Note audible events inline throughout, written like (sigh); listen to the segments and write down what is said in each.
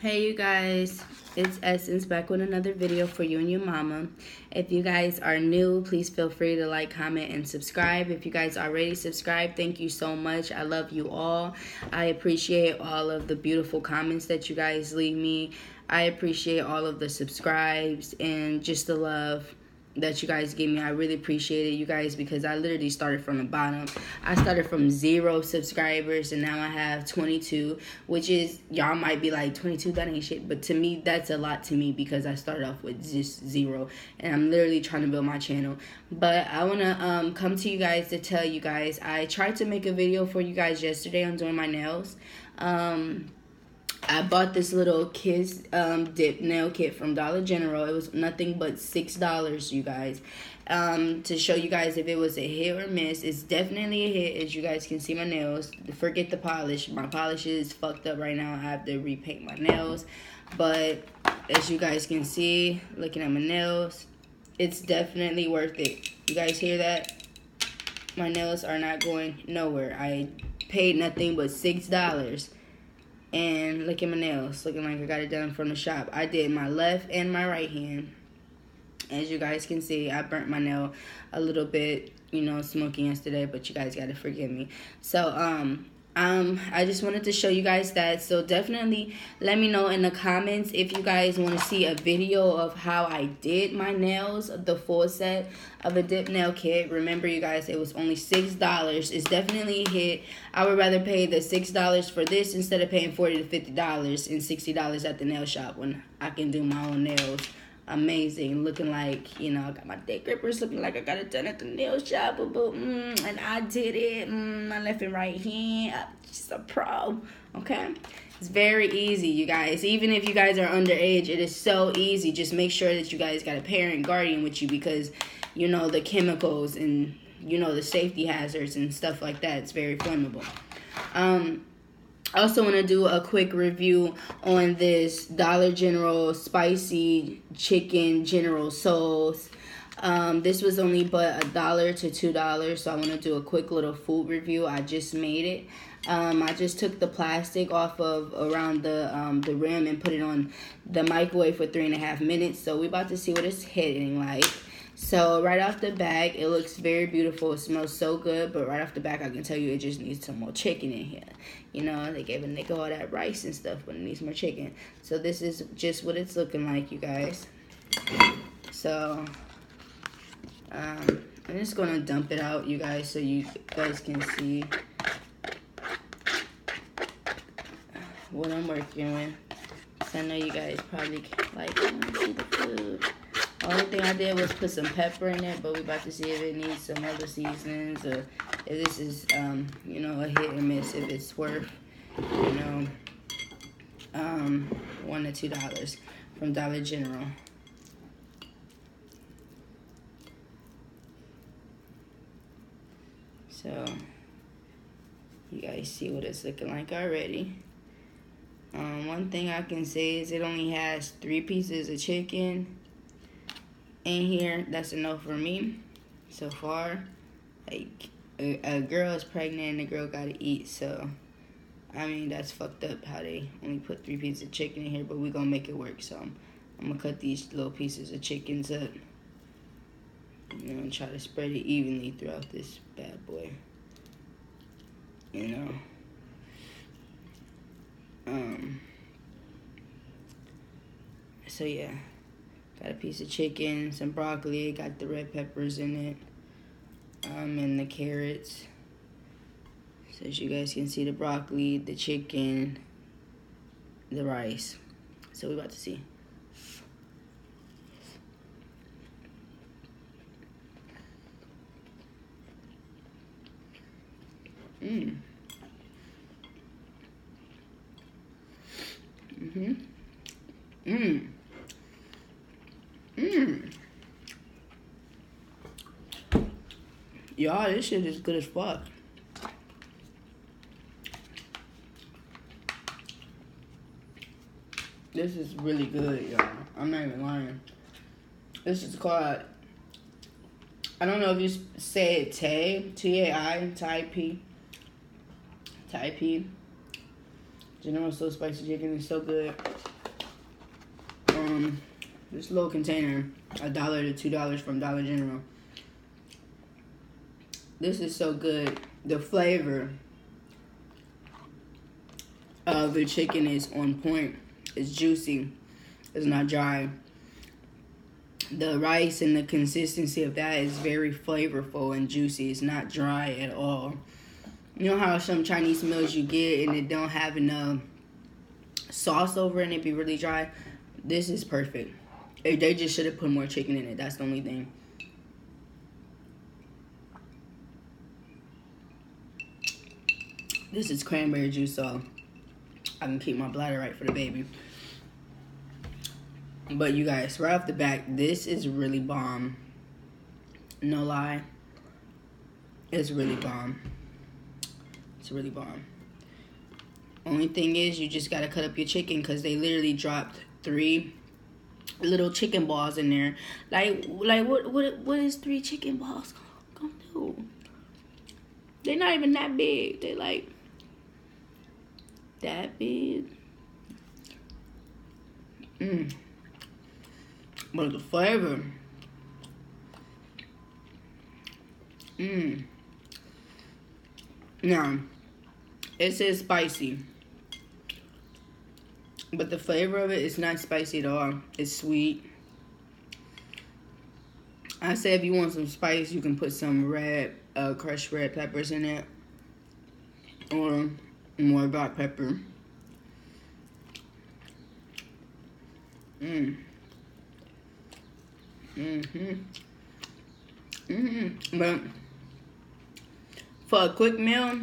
Hey you guys, it's Essence back with another video for you and your mama. If you guys are new, please feel free to like, comment, and subscribe. If you guys already subscribed, thank you so much. I love you all. I appreciate all of the beautiful comments that you guys leave me. I appreciate all of the subscribes and just the love that you guys gave me. I really appreciate it, you guys, because I literally started from the bottom. I started from zero subscribers, and now I have 22, which is, y'all might be like, 22, that ain't shit. But to me, that's a lot to me because I started off with just zero, and I'm literally trying to build my channel. But I want to um, come to you guys to tell you guys, I tried to make a video for you guys yesterday on doing my nails. Um, I bought this little kiss um, dip nail kit from Dollar General. It was nothing but six dollars, you guys. Um, to show you guys if it was a hit or miss. It's definitely a hit, as you guys can see my nails. Forget the polish. My polish is fucked up right now. I have to repaint my nails. But as you guys can see, looking at my nails, it's definitely worth it. You guys hear that? My nails are not going nowhere. I paid nothing but six dollars and look at my nails, looking like I got it done from the shop. I did my left and my right hand. As you guys can see, I burnt my nail a little bit, you know, smoking yesterday, but you guys gotta forgive me. So, um, um i just wanted to show you guys that so definitely let me know in the comments if you guys want to see a video of how i did my nails the full set of a dip nail kit. Remember you guys it was only six dollars. It's definitely a hit. I would rather pay the six dollars for this instead of paying 40 to 50 dollars and 60 dollars at the nail shop when i can do my own nails amazing, looking like, you know, I got my day grippers looking like I got it done at the nail shop, but, mm, and I did it, mm, my left and right hand, I'm just a pro, okay? It's very easy, you guys. Even if you guys are underage, it is so easy. Just make sure that you guys got a parent guardian with you because, you know, the chemicals and, you know, the safety hazards and stuff like that. It's very flammable. Um, I also want to do a quick review on this Dollar General spicy chicken General Tso's. Um, this was only but a dollar to two dollars, so I want to do a quick little food review. I just made it. Um, I just took the plastic off of around the um, the rim and put it on the microwave for three and a half minutes. So we about to see what it's hitting like. So right off the back, it looks very beautiful. It smells so good, but right off the back, I can tell you it just needs some more chicken in here. You know, they gave a nigga all that rice and stuff, but it needs more chicken. So this is just what it's looking like, you guys. So, um, I'm just gonna dump it out, you guys, so you guys can see what I'm working with. So I know you guys probably like, see the food. Only thing I did was put some pepper in it, but we about to see if it needs some other seasonings or if this is, um, you know, a hit or miss, if it's worth, you know, um, one to two dollars from Dollar General. So, you guys see what it's looking like already. Um, one thing I can say is it only has three pieces of chicken in here that's enough for me. So far like a, a girl is pregnant and the girl gotta eat so i mean that's fucked up how they only put three pieces of chicken in here but we gonna make it work so i'm, I'm gonna cut these little pieces of chickens up. You know and try to spread it evenly throughout this bad boy. You know? Um so yeah Got a piece of chicken, some broccoli, got the red peppers in it, um, and the carrots. So as you guys can see, the broccoli, the chicken, the rice. So we're about to see. Mmm. Mm-hmm. Mmm. Mmm. Y'all, this shit is good as fuck. This is really good, y'all. I'm not even lying. This is called, I don't know if you say it Tay, T-A-I, Tai Pei. Tai Pei. General Tso Spicy Chicken is so good. um this little container, a dollar to two dollars from Dollar General. This is so good. The flavor of the chicken is on point. It's juicy. It's not dry. The rice and the consistency of that is very flavorful and juicy. It's not dry at all. You know how some Chinese meals you get and it don't have enough sauce over and it be really dry? This is perfect. They just should have put more chicken in it. That's the only thing. This is cranberry juice, so I can keep my bladder right for the baby. But you guys, right off the back, this is really bomb. No lie. It's really bomb. It's really bomb. Only thing is, you just gotta cut up your chicken because they literally dropped three little chicken balls in there. Like, like what, what, what is three chicken balls gonna do? They're not even that big. They're like that big. Mmm. But the flavor. Mmm. Now, it says spicy. But the flavor of it is not spicy at all. It's sweet. I say if you want some spice, you can put some red, uh, crushed red peppers in it. Or more black pepper. Mmm. Mm-hmm. Mm-hmm. But for a quick meal,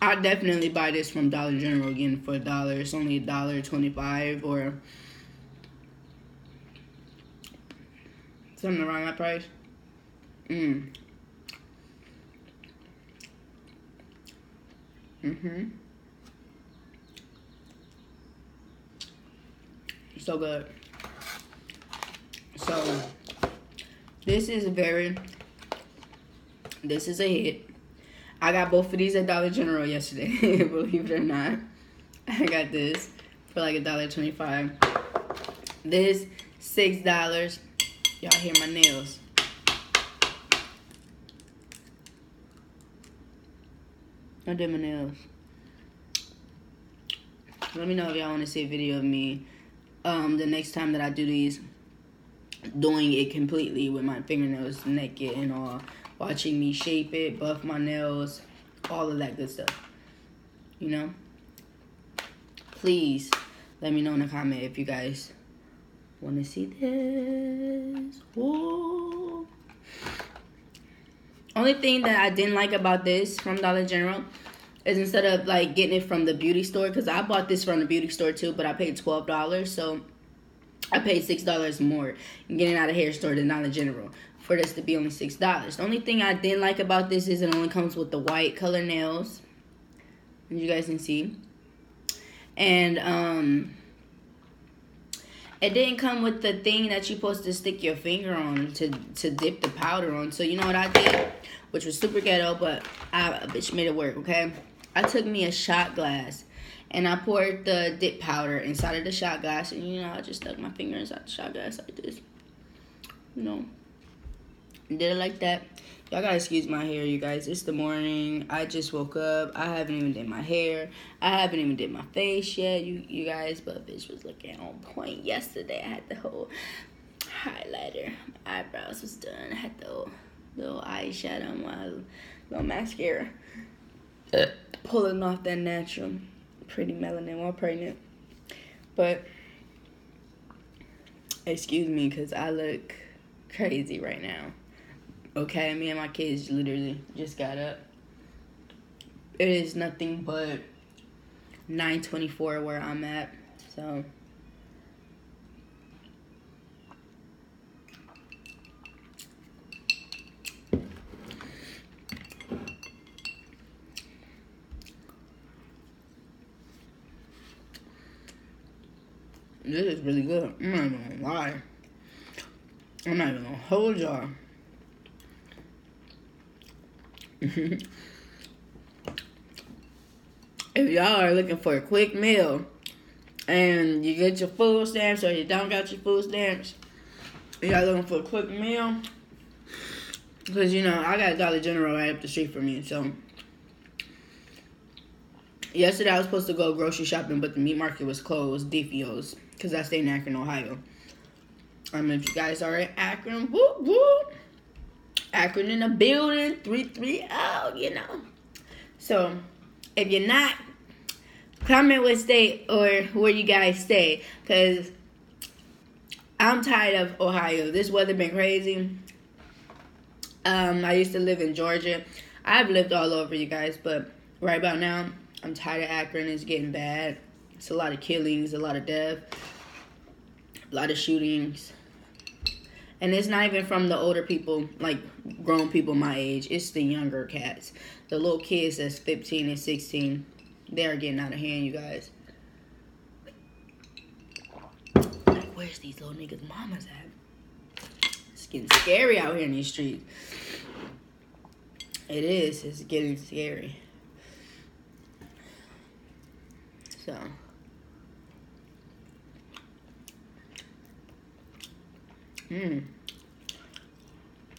I definitely buy this from Dollar General again for a dollar. It's only a dollar twenty-five or something around that price. Mm. Mhm. So good. So this is very. This is a hit. I got both of these at Dollar General yesterday, (laughs) believe it or not. I got this for like a dollar twenty-five. This six dollars. Y'all hear my nails. I did my nails. Let me know if y'all want to see a video of me um, the next time that I do these doing it completely with my fingernails naked and all, watching me shape it, buff my nails, all of that good stuff. You know? Please let me know in the comment if you guys want to see this. Whoa. Only thing that I didn't like about this from Dollar General is instead of like getting it from the beauty store, because I bought this from the beauty store too, but I paid $12. So I paid six dollars more getting out of hair store than Dollar General for this to be only six dollars. The only thing I didn't like about this is it only comes with the white color nails, as you guys can see, and um, it didn't come with the thing that you're supposed to stick your finger on to to dip the powder on. So you know what I did, which was super ghetto, but I bitch made it work. Okay, I took me a shot glass and I poured the dip powder inside of the shot glass, and you know, I just stuck my finger inside the shot glass like this. You know, did it like that. Y'all gotta excuse my hair, you guys. It's the morning. I just woke up. I haven't even did my hair. I haven't even did my face yet, you you guys. But bitch was looking on point yesterday. I had the whole highlighter. My eyebrows was done. I had the little eyeshadow, my little mascara. Pulling off that natural pretty melanin while pregnant. But excuse me, cause I look crazy right now. Okay, me and my kids literally just got up. It is nothing but 9:24 where I'm at, so. This is really good. I'm not even gonna lie. I'm not even gonna hold y'all. (laughs) if y'all are looking for a quick meal and you get your food stamps or you don't got your food stamps, y'all looking for a quick meal. Because, you know, I got Dollar General right up the street from me, so. Yesterday I was supposed to go grocery shopping, but the meat market was closed, DFIO's, because I stay in Akron, Ohio. I mean, if you guys are in Akron, whoop, whoop. Akron in the building, 330, you know. So, if you're not, comment what state or where you guys stay, because I'm tired of Ohio. This weather been crazy. Um, I used to live in Georgia. I've lived all over, you guys, but right about now, I'm tired of Akron. It's getting bad. It's a lot of killings, a lot of death, a lot of shootings. And it's not even from the older people, like grown people my age. It's the younger cats. The little kids that's 15 and 16. They are getting out of hand, you guys. Like, where's these little niggas' mamas at? It's getting scary out here in these streets. It is. It's getting scary. So. Hmm.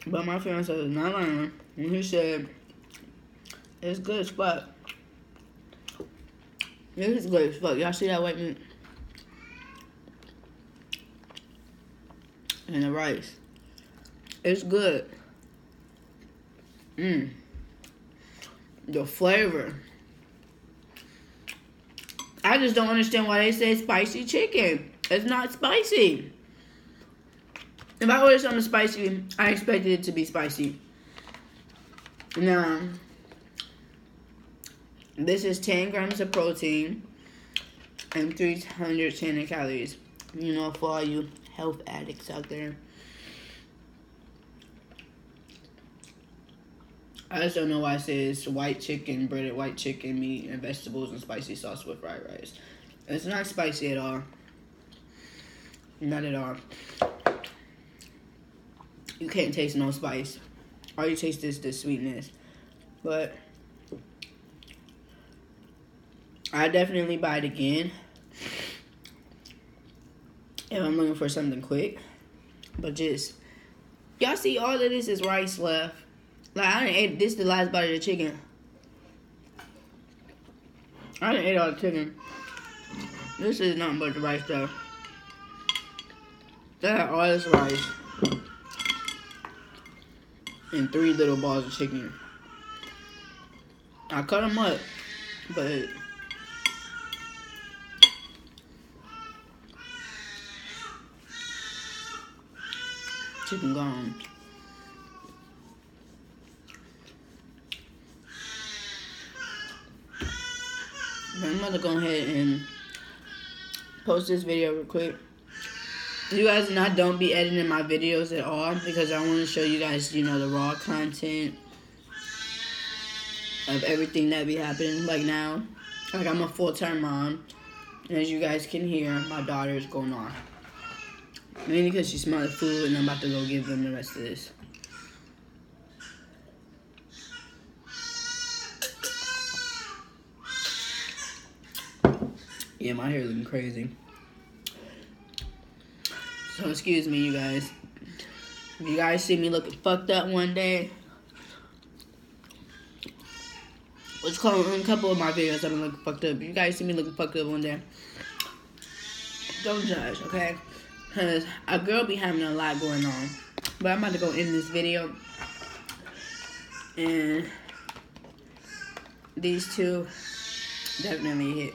But my fiance is not lying when he said it's good as fuck. This is good as fuck. Y'all see that white meat? And the rice. It's good. Mmm. The flavor. I just don't understand why they say spicy chicken. It's not spicy. If I ordered something spicy, I expected it to be spicy. Now, this is 10 grams of protein and 310 calories. You know, for all you health addicts out there. I just don't know why it says white chicken, breaded white chicken, meat, and vegetables, and spicy sauce with fried rice. It's not spicy at all. Not at all. You can't taste no spice. All you taste is the sweetness. But I definitely buy it again if I'm looking for something quick. But just y'all see all of this is rice left. Like I didn't ate this the last bite of the chicken. I didn't eat all the chicken. This is nothing but the rice though. That all this rice and three little balls of chicken. I cut them up, but chicken gone. I'm gonna go ahead and post this video real quick. You guys not don't be editing my videos at all because I want to show you guys, you know, the raw content of everything that be happening like now. Like I'm a full-time mom. And as you guys can hear, my daughter is going off. Mainly because she smelled food and I'm about to go give them the rest of this. Yeah, my hair looking crazy. So excuse me, you guys. If you guys see me looking fucked up one day, which a couple of my videos been looking fucked up. If you guys see me looking fucked up one day, don't judge, okay? Because a girl be having a lot going on. But I'm about to go in this video. And these two definitely hit.